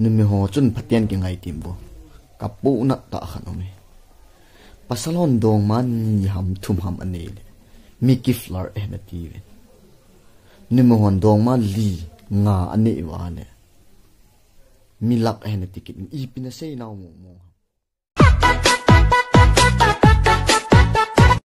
nu mi ho chun phatian ki ngai tim bo kapu na ta khanome pasalon dong man ni ham thum ham ane le mi ki flar e eh na ti ve ni mo hon dong ma li nga ane wa le mi lak e eh na ti ki i pina sei na mo